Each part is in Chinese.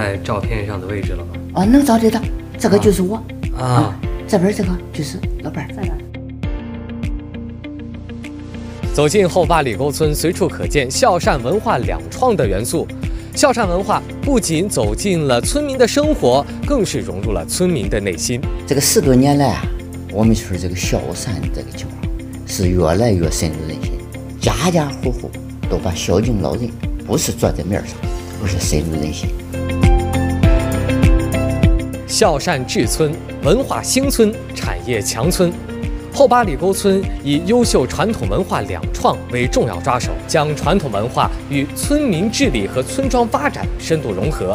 在照片上的位置了吗？哦，能找得到，这个就是我啊，这边这个就是老伴儿。在哪？走进后八里沟村，随处可见孝善文化两创的元素。孝善文化不仅走进了村民的生活，更是融入了村民的内心。这个十多年来啊，我们村这个孝善这个情况是越来越深入人心，家家户户都把孝敬老人不是坐在面上，而是深入人心。孝善治村，文化兴村，产业强村。后八里沟村以优秀传统文化两创为重要抓手，将传统文化与村民治理和村庄发展深度融合，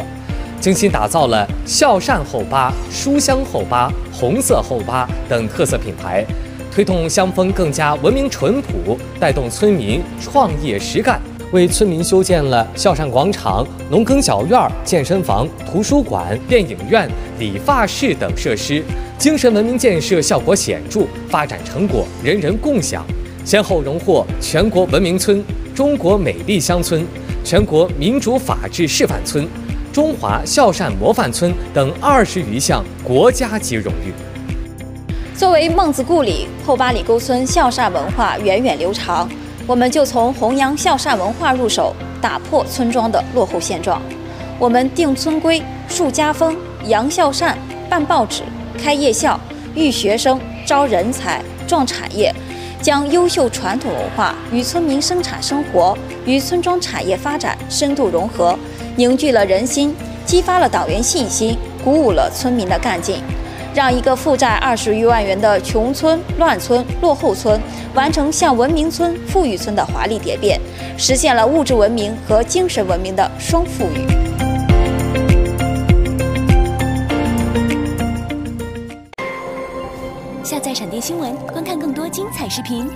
精心打造了“孝善后八”“书香后八”“红色后八”等特色品牌，推动乡风更加文明淳朴，带动村民创业实干，为村民修建了孝善广场、农耕小院、健身房、图书馆、电影院、理发室等设施。精神文明建设效果显著，发展成果人人共享，先后荣获全国文明村、中国美丽乡村、全国民主法治示范村、中华孝善模范村等二十余项国家级荣誉。作为孟子故里，后八里沟村孝善文化源远流长，我们就从弘扬孝善文化入手，打破村庄的落后现状。我们定村规、树家风、扬孝善、办报纸。开夜校，育学生，招人才，壮产业，将优秀传统文化与村民生产生活、与村庄产业发展深度融合，凝聚了人心，激发了党员信心，鼓舞了村民的干劲，让一个负债二十余万元的穷村、乱村、落后村，完成向文明村、富裕村的华丽蝶变，实现了物质文明和精神文明的双富裕。下载闪电新闻，观看更多精彩视频。